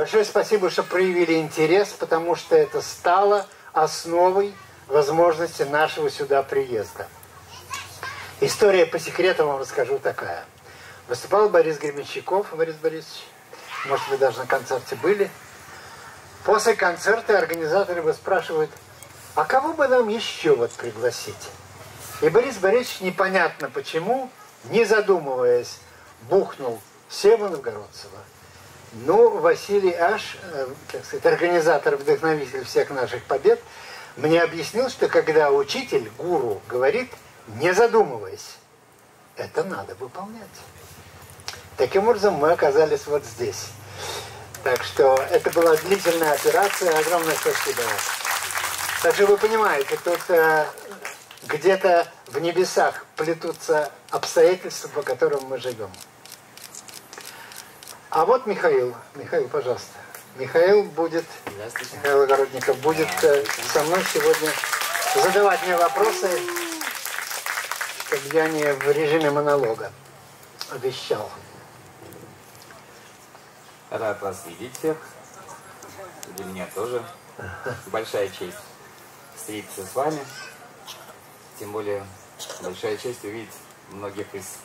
Большое спасибо, что проявили интерес, потому что это стало основой возможности нашего сюда приезда. История по секрету вам расскажу такая. Выступал Борис Гременщиков, Борис Борисович. Может, вы даже на концерте были. После концерта организаторы его спрашивают, а кого бы нам еще вот пригласить? И Борис Борисович непонятно почему, не задумываясь, бухнул Сева Новгородцева. Ну, Василий Аш, э, так сказать, организатор, вдохновитель всех наших побед, мне объяснил, что когда учитель, гуру, говорит, не задумываясь, это надо выполнять. Таким образом, мы оказались вот здесь. Так что это была длительная операция. Огромное спасибо. Так что вы понимаете, тут э, где-то в небесах плетутся обстоятельства, по которым мы живем. А вот Михаил. Михаил, пожалуйста. Михаил будет, Михаил Огородников будет э, со мной сегодня задавать мне вопросы, чтобы я не в режиме монолога вещал. Рад вас видеть всех. Для меня тоже большая честь встретиться с вами. Тем более большая честь увидеть многих из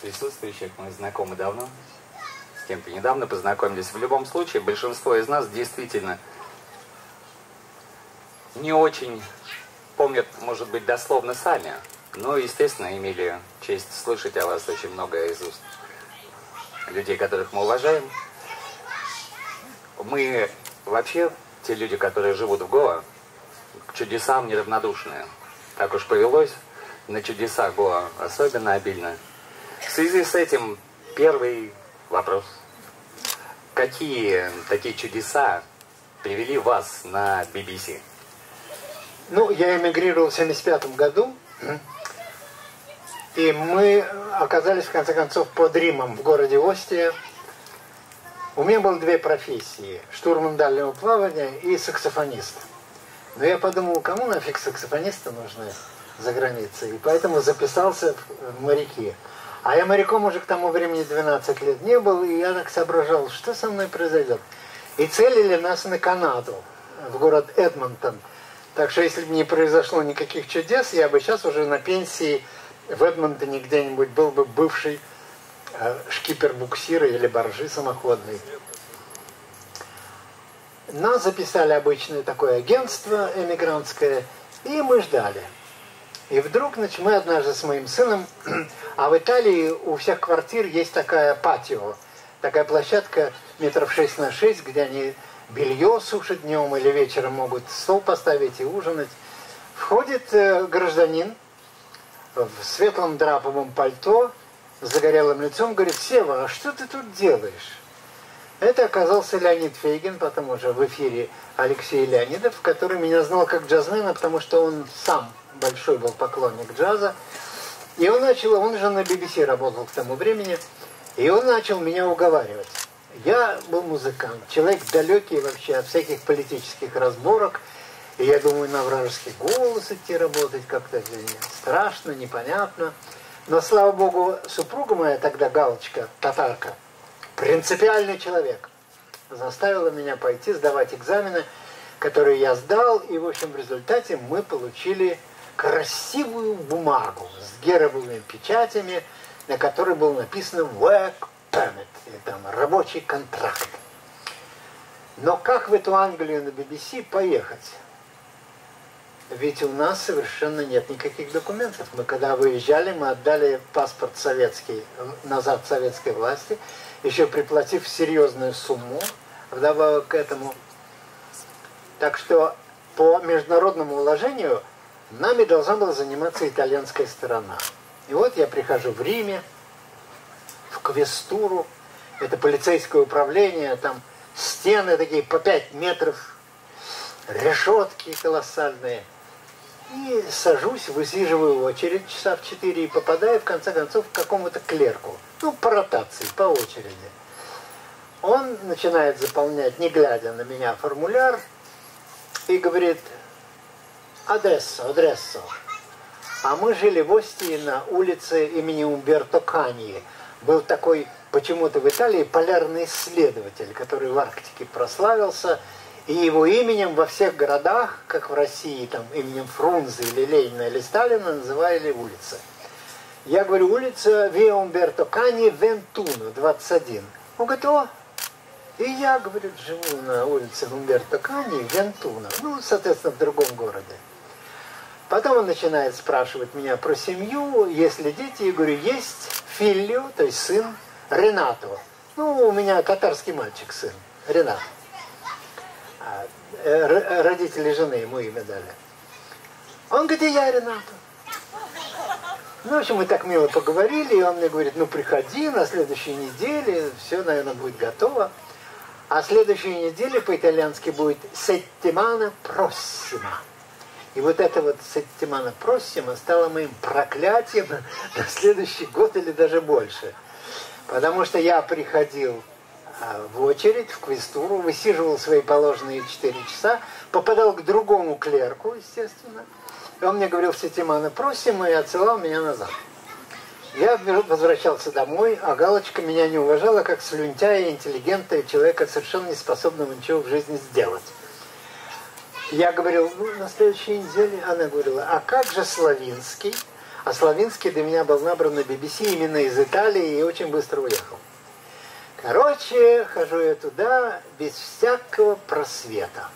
присутствующих. Мы знакомы давно. Кем-то недавно познакомились. В любом случае, большинство из нас действительно не очень помнят, может быть, дословно сами. Но, естественно, имели честь слышать о вас очень многое из уст людей, которых мы уважаем. Мы вообще, те люди, которые живут в Гоа, к чудесам неравнодушные. Так уж повелось, на чудеса Гоа особенно обильно. В связи с этим первый вопрос. Какие такие чудеса привели вас на BBC? Ну, я эмигрировал в 75 году, и мы оказались, в конце концов, под Римом, в городе Остия. У меня было две профессии. Штурман дальнего плавания и саксофонист. Но я подумал, кому нафиг саксофонисты нужны за границей. И поэтому записался в моряки. А я моряком уже к тому времени 12 лет не был, и я так соображал, что со мной произойдет. И целили нас на Канаду, в город Эдмонтон. Так что если бы не произошло никаких чудес, я бы сейчас уже на пенсии в Эдмонтоне где-нибудь был бы бывший э, шкипер буксира или боржи самоходный. Нас записали обычное такое агентство эмигрантское, и мы ждали. И вдруг, значит, мы однажды с моим сыном, а в Италии у всех квартир есть такая патио, такая площадка метров 6 на 6, где они белье сушат днем или вечером могут стол поставить и ужинать. Входит э, гражданин, в светлом драповом пальто, с загорелым лицом, говорит, Сева, а что ты тут делаешь? Это оказался Леонид Фейгин, потом уже в эфире Алексей Леонидов, который меня знал как джазмена, потому что он сам большой был поклонник джаза. И он начал, он же на BBC работал к тому времени, и он начал меня уговаривать. Я был музыкант, человек далекий вообще от всяких политических разборок, и я думаю, на вражеский голос идти работать как-то страшно, непонятно. Но, слава богу, супруга моя тогда, Галочка, татарка, принципиальный человек, заставила меня пойти сдавать экзамены, которые я сдал, и, в общем, в результате мы получили красивую бумагу с гербовыми печатями, на которой было написано «Work Permit», там рабочий контракт. Но как в эту Англию на BBC поехать? Ведь у нас совершенно нет никаких документов. Мы когда выезжали, мы отдали паспорт советский назад советской власти, еще приплатив серьезную сумму вдобавок к этому. Так что по международному уложению нами должна была заниматься итальянская сторона. И вот я прихожу в Риме, в Квестуру, это полицейское управление, там стены такие по 5 метров, решетки колоссальные – и сажусь, высиживаю очередь часа в четыре и попадаю, в конце концов, к какому-то клерку. Ну, по ротации, по очереди. Он начинает заполнять, не глядя на меня, формуляр и говорит, Одесса, Одесса. А мы жили в Остии на улице имени Умберто Каньи. Был такой почему-то в Италии полярный исследователь, который в Арктике прославился, и его именем во всех городах, как в России, там, именем Фрунзе или Ленина или Сталина, называли улицы. Я говорю, улица Виа Умберто Кани, Вентуно, 21. Он говорит, о, и я, говорит, живу на улице Умберто Кани, Вентуно, ну, соответственно, в другом городе. Потом он начинает спрашивать меня про семью, есть ли дети. Я говорю, есть Филлио, то есть сын, Ренато. Ну, у меня татарский мальчик сын, Ренат. А, э, родители жены ему имя дали. Он говорит, и я Ренато. Ну, в общем, мы так мило поговорили, и он мне говорит, ну, приходи на следующей неделе, все, наверное, будет готово. А следующей неделе по-итальянски будет «Сеттимана проссима». И вот это вот «Сеттимана проссима» стало моим проклятием на следующий год или даже больше. Потому что я приходил в очередь, в квестуру, высиживал свои положенные 4 часа, попадал к другому клерку, естественно – и он мне говорил, Сетимана, просим, и отсылал меня назад. Я возвращался домой, а Галочка меня не уважала как слюнтяя, интеллигента и человека, совершенно не способного ничего в жизни сделать. Я говорил, ну, на следующей неделе, она говорила, а как же Славинский? А Славинский для меня был набран на BBC именно из Италии и очень быстро уехал. Короче, хожу я туда без всякого просвета.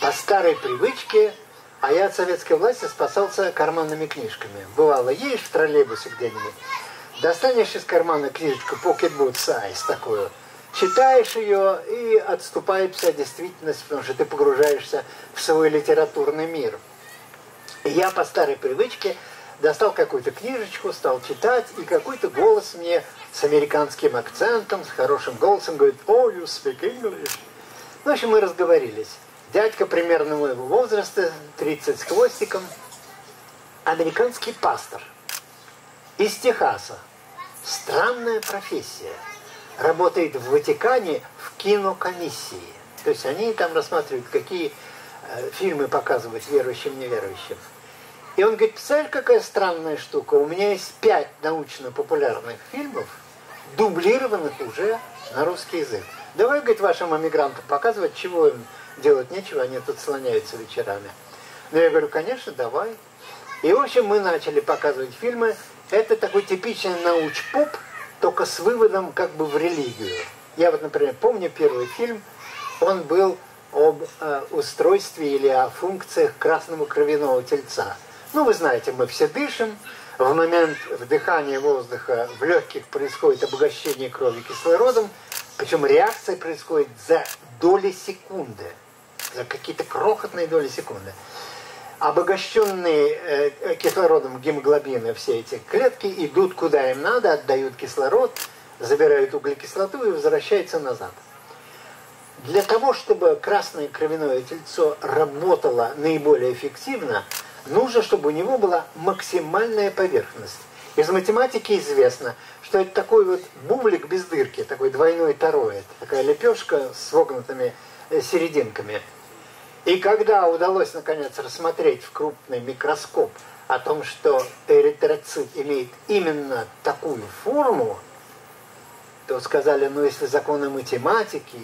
По старой привычке а я от советской власти спасался карманными книжками. Бывало, едешь в троллейбусе где-нибудь, достанешь из кармана книжечку Pocket Boot Size такую, читаешь ее и отступает вся действительность, потому что ты погружаешься в свой литературный мир. И я по старой привычке достал какую-то книжечку, стал читать, и какой-то голос мне с американским акцентом, с хорошим голосом говорит «Oh, you speak English?» В общем, мы разговорились. Дядька примерно моего возраста, 30 с хвостиком, американский пастор из Техаса. Странная профессия. Работает в Ватикане в кинокомиссии. То есть они там рассматривают, какие э, фильмы показывать верующим неверующим. И он говорит, представляешь, какая странная штука. У меня есть пять научно-популярных фильмов, дублированных уже на русский язык. Давай, говорит, вашим эмигрантам показывать, чего им делать нечего, они тут слоняются вечерами. Но я говорю, конечно, давай. И, в общем, мы начали показывать фильмы. Это такой типичный науч-поп, только с выводом как бы в религию. Я вот, например, помню первый фильм, он был об э, устройстве или о функциях красного кровяного тельца. Ну, вы знаете, мы все дышим, в момент вдыхания воздуха в легких происходит обогащение крови кислородом, причем реакция происходит за доли секунды за какие-то крохотные доли секунды. Обогащенные э, кислородом гемоглобины все эти клетки идут куда им надо, отдают кислород, забирают углекислоту и возвращаются назад. Для того, чтобы красное кровяное тельцо работало наиболее эффективно, нужно, чтобы у него была максимальная поверхность. Из математики известно, что это такой вот бублик без дырки, такой двойной тороид, такая лепешка с вогнутыми э, серединками – и когда удалось, наконец, рассмотреть в крупный микроскоп о том, что эритроцит имеет именно такую форму, то сказали, ну если законы математики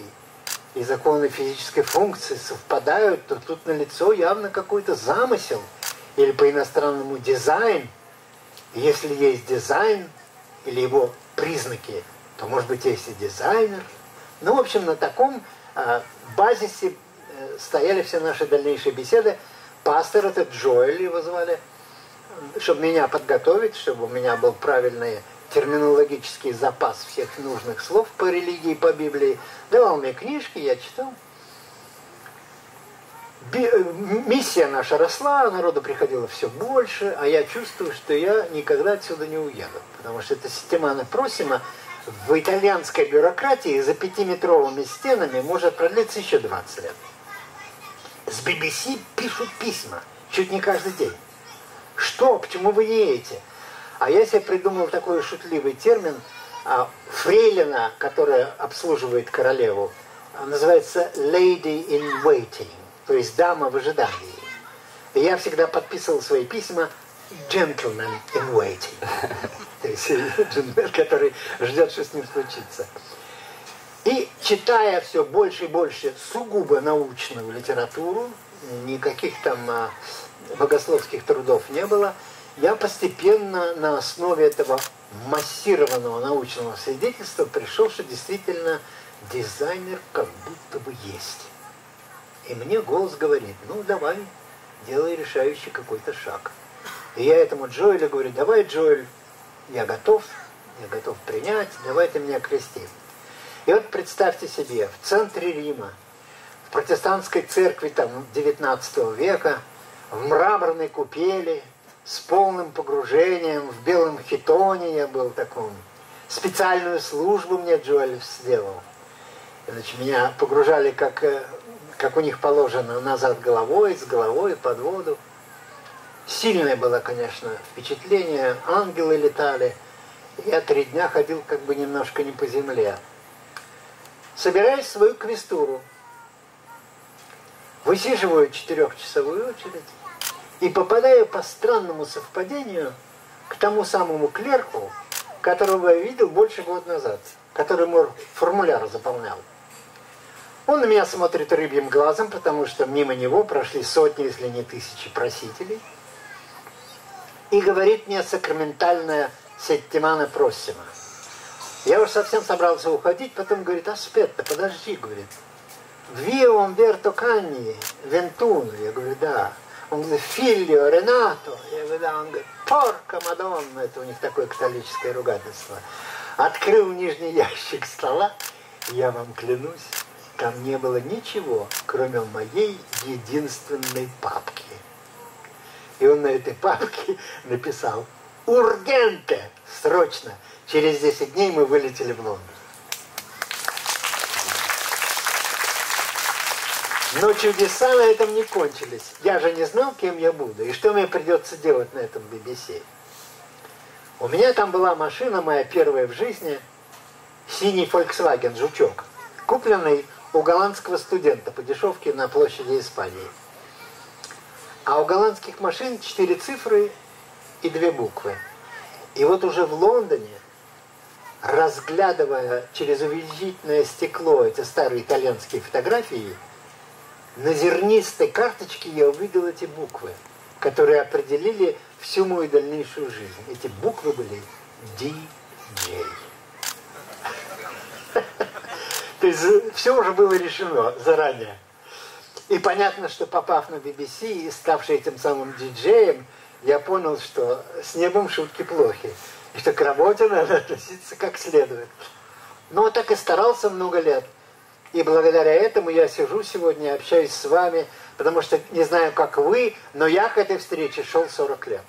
и законы физической функции совпадают, то тут налицо явно какой-то замысел или по-иностранному дизайн. И если есть дизайн или его признаки, то может быть есть и дизайнер. Ну, в общем, на таком э, базисе стояли все наши дальнейшие беседы. Пастор этот Джоэль его звали, чтобы меня подготовить, чтобы у меня был правильный терминологический запас всех нужных слов по религии, по Библии. Давал мне книжки, я читал. Миссия наша росла, народу приходило все больше, а я чувствую, что я никогда отсюда не уеду. Потому что это Ситимана Просима в итальянской бюрократии за пятиметровыми стенами может продлиться еще 20 лет. С BBC пишут письма чуть не каждый день. Что? Почему вы не едете? А я себе придумал такой шутливый термин. А, фрейлина, которая обслуживает королеву, называется lady in waiting, то есть дама в ожидании. И я всегда подписывал свои письма gentleman in waiting. Трейси Джинбер, который ждет, что с ним случится. И читая все больше и больше сугубо научную литературу, никаких там а, богословских трудов не было, я постепенно на основе этого массированного научного свидетельства пришел, что действительно дизайнер как будто бы есть. И мне голос говорит, ну давай, делай решающий какой-то шаг. И я этому Джоэлю говорю, давай, Джоэль, я готов, я готов принять, давай ты меня крести. И вот представьте себе, в центре Рима, в протестантской церкви там 19 века, в мраморной купели, с полным погружением, в белом хитоне я был таком. Специальную службу мне Джоэль сделал. Значит, меня погружали, как, э, как у них положено, назад головой, с головой под воду. Сильное было, конечно, впечатление. Ангелы летали. Я три дня ходил как бы немножко не по земле. Собираюсь свою квестуру. Высиживаю четырехчасовую очередь и попадаю по странному совпадению к тому самому клерку, которого я видел больше года назад, который мой формуляр заполнял. Он на меня смотрит рыбьим глазом, потому что мимо него прошли сотни, если не тысячи просителей. И говорит мне сакраментальная Сеттимана Просима. Я уже совсем собрался уходить, потом говорит, Аспетта, подожди, говорит. Вио Умберто Канни, Вентуно. Я говорю, да. Он говорит, Филио, Ренато. Я говорю, да. Он говорит, Порка Мадонна. Это у них такое католическое ругательство. Открыл нижний ящик стола. Я вам клянусь, там не было ничего, кроме моей единственной папки. И он на этой папке написал «Ургенте!» Срочно! Через 10 дней мы вылетели в Лондон. Но чудеса на этом не кончились. Я же не знал, кем я буду и что мне придется делать на этом BBC. У меня там была машина, моя первая в жизни, синий Volkswagen «Жучок», купленный у голландского студента по дешевке на площади Испании. А у голландских машин четыре цифры и две буквы. И вот уже в Лондоне, разглядывая через увеличительное стекло эти старые итальянские фотографии, на зернистой карточке я увидел эти буквы, которые определили всю мою дальнейшую жизнь. Эти буквы были DJ. То есть все уже было решено заранее. И понятно, что попав на BBC и ставший этим самым диджеем, я понял, что с небом шутки плохи. И что к работе надо относиться как следует. Но так и старался много лет. И благодаря этому я сижу сегодня общаюсь с вами, потому что не знаю, как вы, но я к этой встрече шел 40 лет.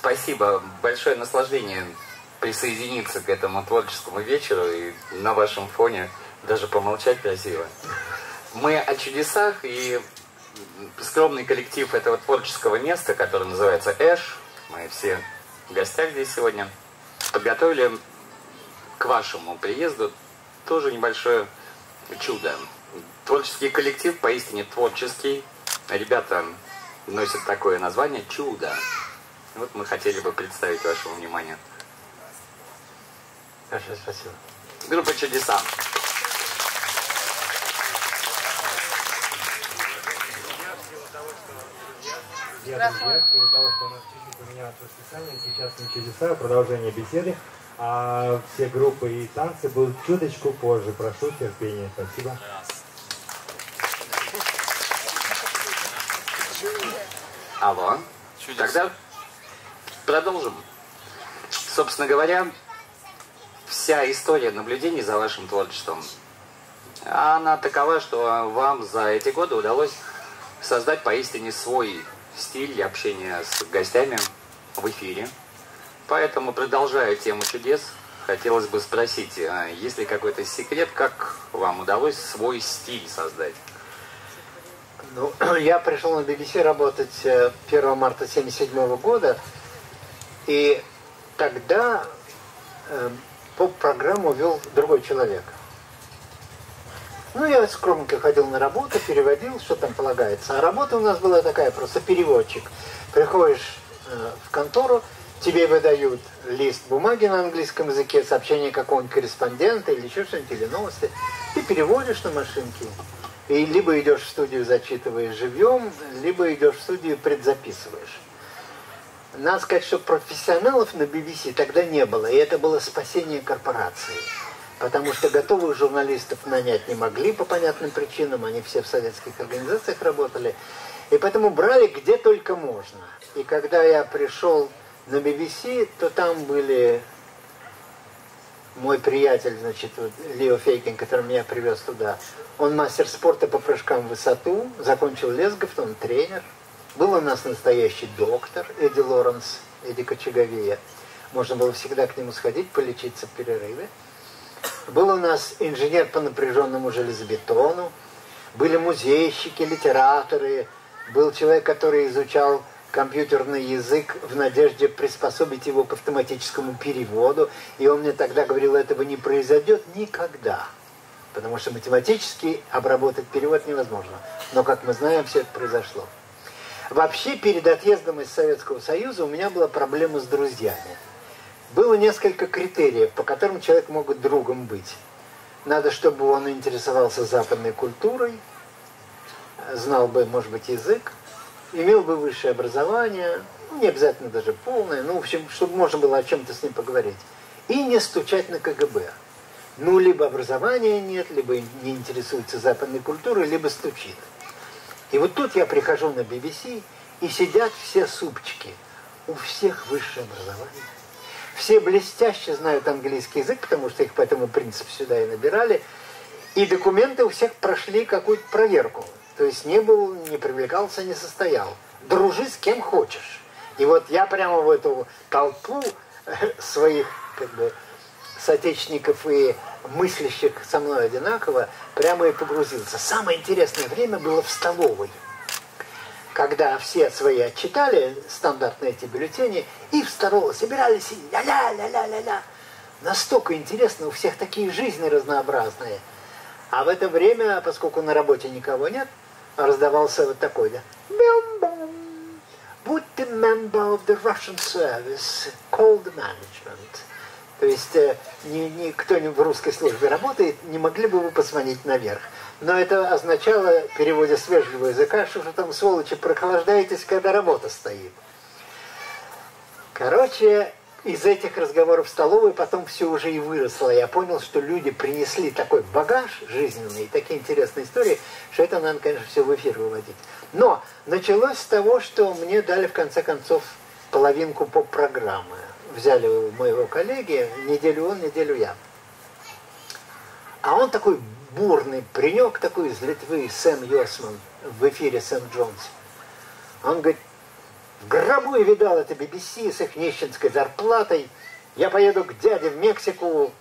Спасибо. Большое наслаждение присоединиться к этому творческому вечеру и на вашем фоне даже помолчать красиво. Мы о чудесах и скромный коллектив этого творческого места, который называется Эш, мы все в гостях здесь сегодня, подготовили к вашему приезду тоже небольшое чудо. Творческий коллектив поистине творческий. Ребята носят такое название «Чудо». Вот мы хотели бы представить вашему вниманию. Большое спасибо. Группа «Чудеса». Я друзья, в силу того, что у нас чуть-чуть поменялось расписание, сейчас не чудеса, а продолжение беседы, а все группы и танцы будут чуточку позже. Прошу терпения. Спасибо. Алло. Тогда продолжим. Собственно говоря, вся история наблюдений за вашим творчеством, она такова, что вам за эти годы удалось создать поистине свой стиль общения с гостями в эфире. Поэтому, продолжая тему чудес, хотелось бы спросить, а есть ли какой-то секрет, как вам удалось свой стиль создать? Ну, я пришел на BBC работать 1 э, марта 1977 года, и тогда э, поп-программу вел другой человек. Ну, я скромненько ходил на работу, переводил, что там полагается. А работа у нас была такая, просто переводчик. Приходишь э, в контору, тебе выдают лист бумаги на английском языке, сообщение какого-нибудь корреспондента или еще что-нибудь, или новости. Ты переводишь на машинке. И либо идешь в студию, зачитываешь живьем, либо идешь в студию, предзаписываешь. Надо сказать, что профессионалов на BBC тогда не было, и это было спасение корпорации потому что готовых журналистов нанять не могли по понятным причинам, они все в советских организациях работали, и поэтому брали где только можно. И когда я пришел на BBC, то там были мой приятель, значит, вот, Лео Фейкин, который меня привез туда, он мастер спорта по прыжкам в высоту, закончил Лесгов, он тренер. Был у нас настоящий доктор Эдди Лоренс, Эдди Кочеговея. Можно было всегда к нему сходить, полечиться в перерыве. Был у нас инженер по напряженному железобетону, были музейщики, литераторы, был человек, который изучал компьютерный язык в надежде приспособить его к автоматическому переводу. И он мне тогда говорил, этого не произойдет никогда. Потому что математически обработать перевод невозможно. Но, как мы знаем, все это произошло. Вообще, перед отъездом из Советского Союза у меня была проблема с друзьями было несколько критериев, по которым человек мог другом быть. Надо, чтобы он интересовался западной культурой, знал бы, может быть, язык, имел бы высшее образование, ну, не обязательно даже полное, ну, в общем, чтобы можно было о чем-то с ним поговорить. И не стучать на КГБ. Ну, либо образования нет, либо не интересуется западной культурой, либо стучит. И вот тут я прихожу на BBC, и сидят все супчики. У всех высшее образование все блестяще знают английский язык, потому что их по этому принципу сюда и набирали. И документы у всех прошли какую-то проверку. То есть не был, не привлекался, не состоял. Дружи с кем хочешь. И вот я прямо в эту толпу своих как бы, соотечественников и мыслящих со мной одинаково прямо и погрузился. Самое интересное время было в столовой когда все свои отчитали, стандартные эти бюллетени, и в сторону собирались, и ля-ля-ля-ля-ля-ля. Настолько интересно, у всех такие жизни разнообразные. А в это время, поскольку на работе никого нет, раздавался вот такой, да, Would the member of the Russian service call the management? То есть э, ни, ни, кто в русской службе работает, не могли бы вы позвонить наверх. Но это означало, в переводе с вежливого языка, что же там, сволочи, прохлаждаетесь, когда работа стоит. Короче, из этих разговоров в столовой потом все уже и выросло. Я понял, что люди принесли такой багаж жизненный, такие интересные истории, что это надо, конечно, все в эфир выводить. Но началось с того, что мне дали, в конце концов, половинку поп-программы. Взяли у моего коллеги, неделю он, неделю я. А он такой бурный паренек такой из Литвы, Сэм Йосман, в эфире Сэм Джонс. Он говорит, в гробу я видал это BBC с их нищенской зарплатой. Я поеду к дяде в Мексику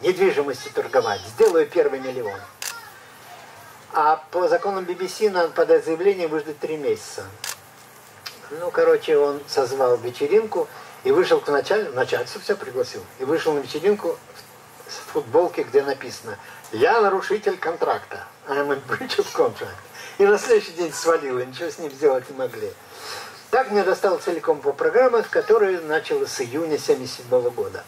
недвижимости торговать, сделаю первый миллион. А по законам BBC надо подать заявление выждать три месяца. Ну, короче, он созвал вечеринку и вышел к начальнику, начальство все пригласил, и вышел на вечеринку в футболке, где написано я нарушитель контракта. I'm in breach of contract. И на следующий день свалил, и ничего с ним сделать не могли. Так мне достал целиком по программе, которая началась с июня 1977 года.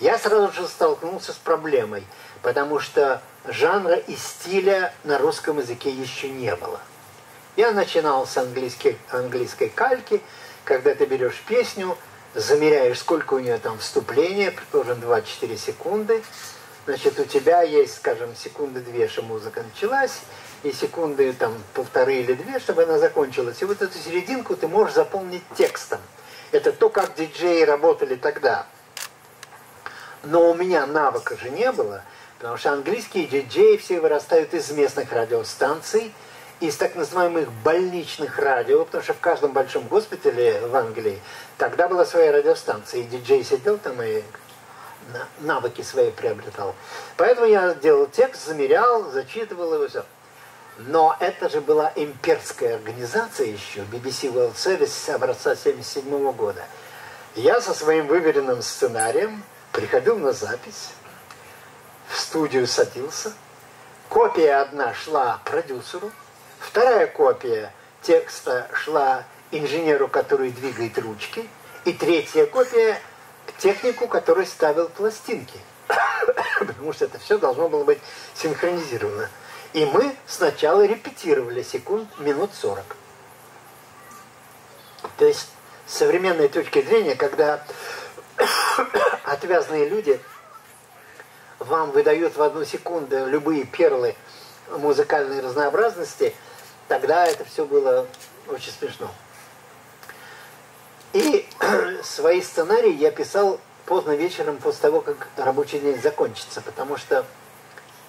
Я сразу же столкнулся с проблемой, потому что жанра и стиля на русском языке еще не было. Я начинал с английской, английской кальки, когда ты берешь песню, замеряешь, сколько у нее там вступления, предположим, 2-4 секунды, Значит, у тебя есть, скажем, секунды две, что музыка началась, и секунды там полторы или две, чтобы она закончилась. И вот эту серединку ты можешь заполнить текстом. Это то, как диджеи работали тогда. Но у меня навыка же не было, потому что английские диджеи все вырастают из местных радиостанций, из так называемых больничных радио, потому что в каждом большом госпитале в Англии тогда была своя радиостанция, и диджей сидел там и навыки свои приобретал. Поэтому я делал текст, замерял, зачитывал его все. Но это же была имперская организация еще, BBC World Service образца 1977 года. Я со своим выверенным сценарием приходил на запись, в студию садился, копия одна шла продюсеру, вторая копия текста шла инженеру, который двигает ручки, и третья копия технику, который ставил пластинки. Потому что это все должно было быть синхронизировано. И мы сначала репетировали секунд минут 40. То есть с современной точки зрения, когда отвязные люди вам выдают в одну секунду любые перлы музыкальной разнообразности, тогда это все было очень смешно. И свои сценарии я писал поздно вечером после того, как рабочий день закончится, потому что,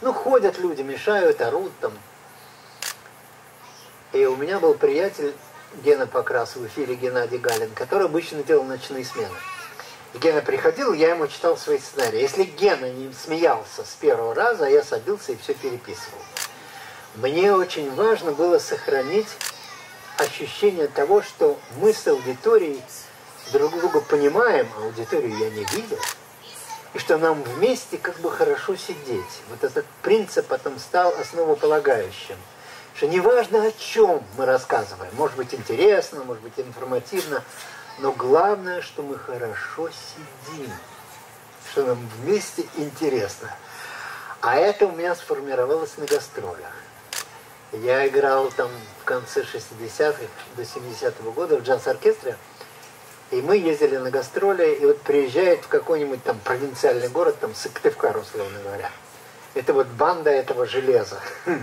ну, ходят люди, мешают, орут там. И у меня был приятель Гена Покрас в эфире Геннадий Галин, который обычно делал ночные смены. Гена приходил, я ему читал свои сценарии. Если Гена не смеялся с первого раза, я садился и все переписывал. Мне очень важно было сохранить ощущение того, что мы с аудиторией друг друга понимаем, а аудиторию я не видел, и что нам вместе как бы хорошо сидеть. Вот этот принцип потом стал основополагающим. Что неважно о чем мы рассказываем, может быть интересно, может быть информативно, но главное, что мы хорошо сидим, что нам вместе интересно. А это у меня сформировалось на гастролях. Я играл там в конце 60-х до 70-го года в джаз-оркестре. И мы ездили на гастроли, и вот приезжает в какой-нибудь там провинциальный город, там Сыктывкар, условно говоря. Это вот банда этого железа.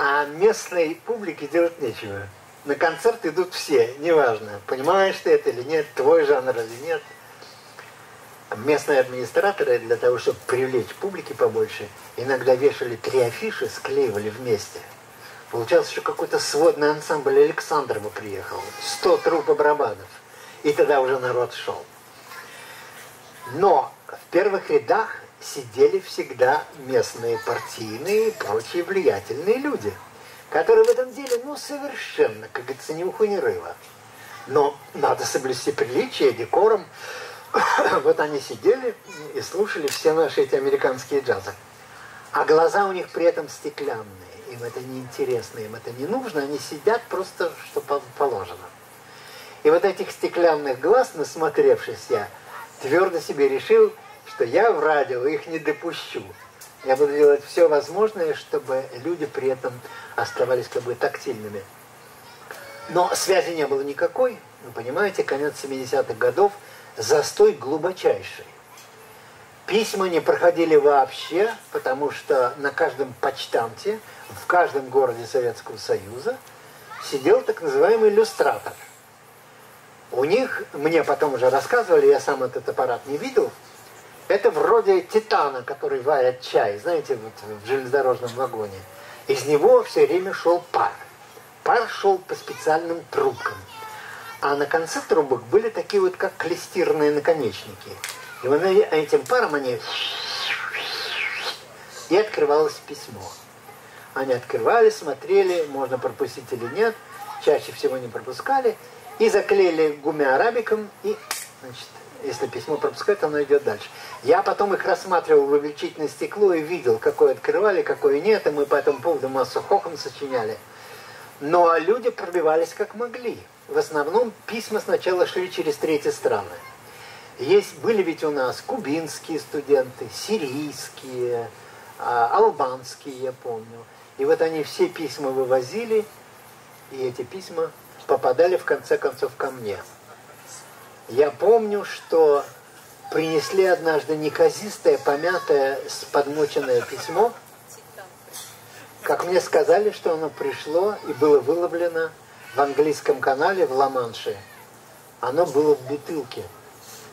А местной публике делать нечего. На концерт идут все, неважно, понимаешь ты это или нет, твой жанр или нет – местные администраторы для того, чтобы привлечь публики побольше, иногда вешали три афиши, склеивали вместе. Получался еще какой-то сводный ансамбль Александрова приехал. Сто трупа барабанов. И тогда уже народ шел. Но в первых рядах сидели всегда местные партийные и прочие влиятельные люди, которые в этом деле, ну, совершенно, как говорится, ни уху, ни рыла. Но надо соблюсти приличие, декором. вот они сидели и слушали все наши эти американские джазы. А глаза у них при этом стеклянные. Им это неинтересно, им это не нужно. Они сидят просто, что положено. И вот этих стеклянных глаз, насмотревшись я, твердо себе решил, что я в радио их не допущу. Я буду делать все возможное, чтобы люди при этом оставались как бы тактильными. Но связи не было никакой. Вы понимаете, конец 70-х годов – застой глубочайший. Письма не проходили вообще, потому что на каждом почтамте, в каждом городе Советского Союза сидел так называемый иллюстратор. У них, мне потом уже рассказывали, я сам этот аппарат не видел, это вроде титана, который варят чай, знаете, вот в железнодорожном вагоне. Из него все время шел пар. Пар шел по специальным трубкам. А на конце трубок были такие вот, как клестирные наконечники. И вот этим паром они... И открывалось письмо. Они открывали, смотрели, можно пропустить или нет. Чаще всего не пропускали. И заклеили гумиарабиком. И, значит, если письмо пропускают, оно идет дальше. Я потом их рассматривал в увеличительное стекло и видел, какое открывали, какое нет. И мы по этому поводу массу хохом сочиняли. Но люди пробивались как могли в основном письма сначала шли через третьи страны. Есть, были ведь у нас кубинские студенты, сирийские, а, албанские, я помню. И вот они все письма вывозили, и эти письма попадали в конце концов ко мне. Я помню, что принесли однажды неказистое, помятое, подмоченное письмо. Как мне сказали, что оно пришло и было выловлено в английском канале в Ла-Манше, оно было в бутылке.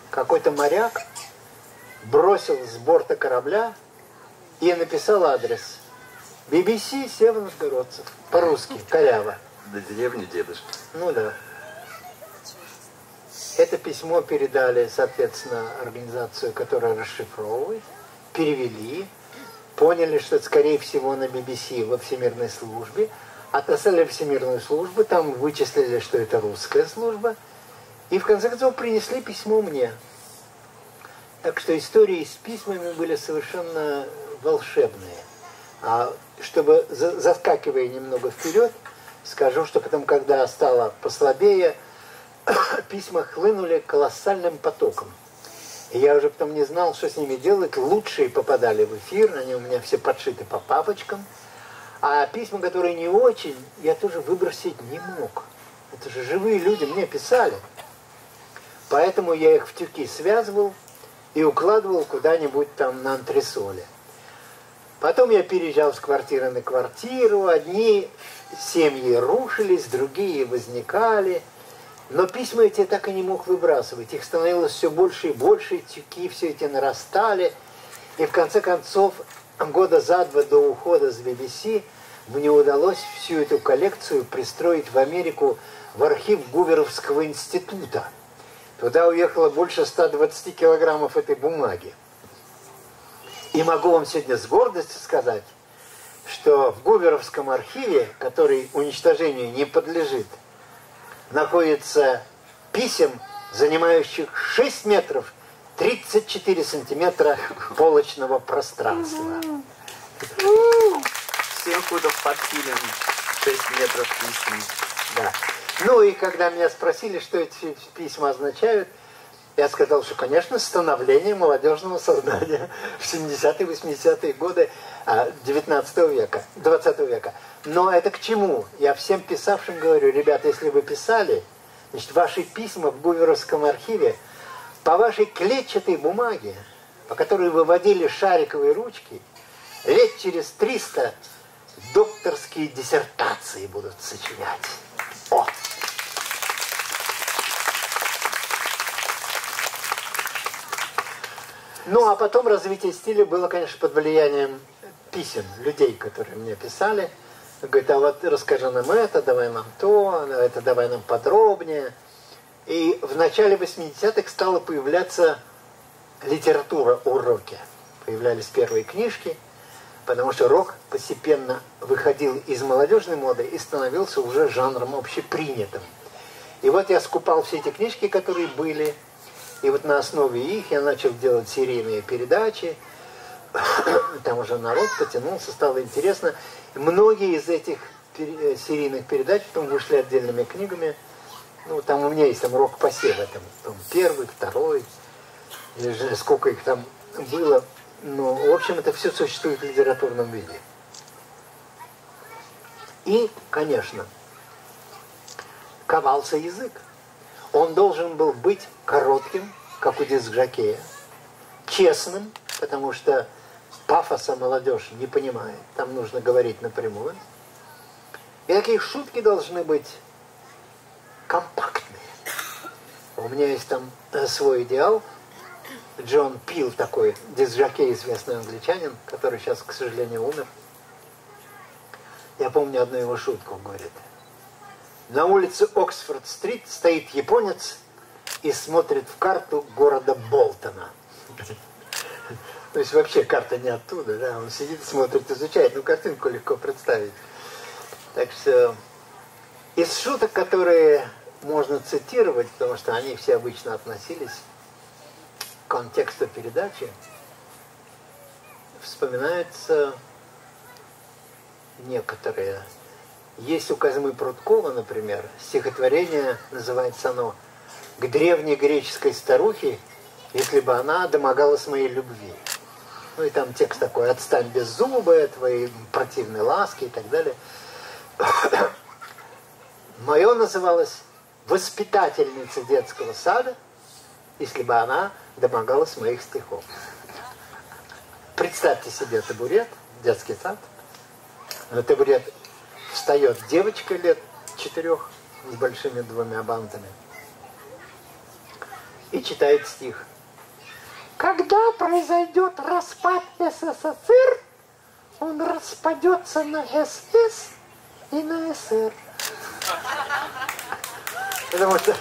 Какой-то моряк бросил с борта корабля и написал адрес. BBC Северногородцев. По-русски, коряво. До деревни дедушки. Ну да. Это письмо передали, соответственно, организацию, которая расшифровывает, перевели, поняли, что скорее всего, на BBC во Всемирной службе, отослали Всемирную службу, там вычислили, что это русская служба, и в конце концов принесли письмо мне. Так что истории с письмами были совершенно волшебные. А чтобы, заскакивая немного вперед, скажу, что потом, когда стало послабее, письма хлынули колоссальным потоком. И я уже потом не знал, что с ними делать. Лучшие попадали в эфир, они у меня все подшиты по папочкам. А письма, которые не очень, я тоже выбросить не мог. Это же живые люди мне писали. Поэтому я их в тюки связывал и укладывал куда-нибудь там на антресоле. Потом я переезжал с квартиры на квартиру. Одни семьи рушились, другие возникали – но письма эти я так и не мог выбрасывать. Их становилось все больше и больше, тюки все эти нарастали. И в конце концов, года за два до ухода с BBC, мне удалось всю эту коллекцию пристроить в Америку в архив Гуверовского института. Туда уехало больше 120 килограммов этой бумаги. И могу вам сегодня с гордостью сказать, что в Гуверовском архиве, который уничтожению не подлежит, находится писем, занимающих 6 метров 34 сантиметра полочного пространства. Семь футов под килем, 6 метров писем. Да. Ну и когда меня спросили, что эти письма означают, я сказал, что, конечно, становление молодежного сознания в 70-е, 80-е годы 19 а, века, 20 века. Но это к чему? Я всем писавшим говорю, ребята, если вы писали, значит, ваши письма в Гуверовском архиве по вашей клетчатой бумаге, по которой выводили шариковые ручки, лет через 300 докторские диссертации будут сочинять. О! Ну, а потом развитие стиля было, конечно, под влиянием писем людей, которые мне писали. Говорит, а вот расскажи нам это, давай нам то, это давай нам подробнее. И в начале 80-х стала появляться литература о роке. Появлялись первые книжки, потому что рок постепенно выходил из молодежной моды и становился уже жанром общепринятым. И вот я скупал все эти книжки, которые были, и вот на основе их я начал делать серийные передачи. Там уже народ потянулся, стало интересно. Многие из этих э, серийных передач потом вышли отдельными книгами. Ну, там у меня есть там рок посев, там, там первый, второй, сколько их там было. Ну, в общем, это все существует в литературном виде. И, конечно, ковался язык. Он должен был быть коротким, как у диск-жокея, честным, потому что пафоса молодежь не понимает, там нужно говорить напрямую. И такие шутки должны быть компактные. У меня есть там э, свой идеал. Джон Пил такой, диск-жокей, известный англичанин, который сейчас, к сожалению, умер. Я помню одну его шутку, говорит – на улице Оксфорд-стрит стоит японец и смотрит в карту города Болтона. То есть вообще карта не оттуда, да, он сидит, смотрит, изучает, ну картинку легко представить. Так что из шуток, которые можно цитировать, потому что они все обычно относились к контексту передачи, вспоминаются некоторые есть у Казмы Прудкова, например, стихотворение, называется оно «К древней греческой старухе, если бы она домогалась моей любви». Ну и там текст такой «Отстань без зуба, твои противные ласки» и так далее. Мое называлось «Воспитательница детского сада, если бы она домогалась моих стихов». Представьте себе табурет, детский сад. На табурет встает девочка лет четырех с большими двумя бантами и читает стих. Когда произойдет распад СССР, он распадется на СС и на СР. Потому что